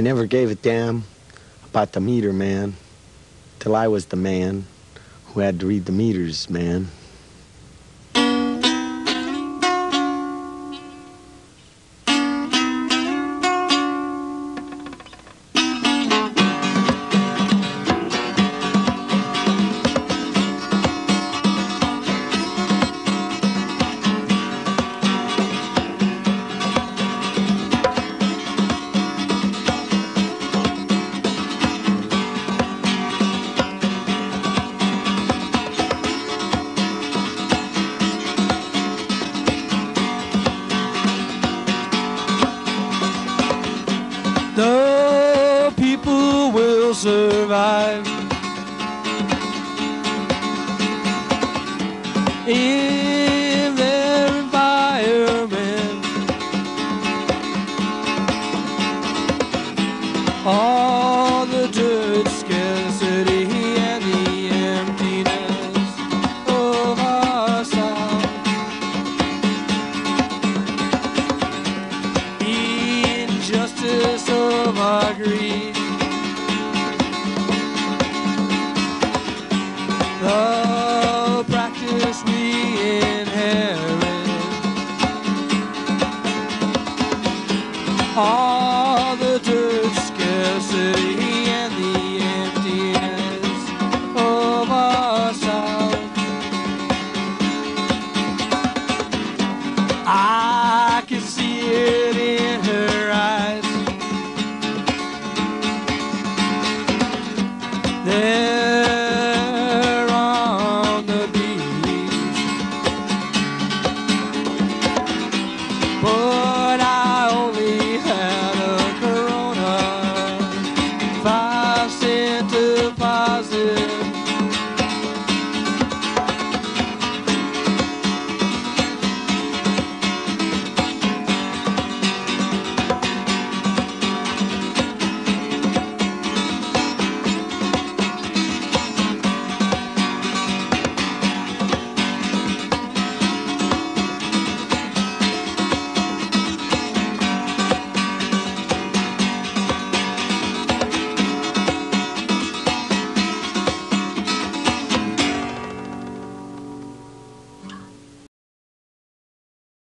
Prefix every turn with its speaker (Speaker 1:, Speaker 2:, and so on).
Speaker 1: never gave a damn about the meter man till I was the man who had to read the meters, man.
Speaker 2: The people will survive. In their environment. All the dirt, of Yeah.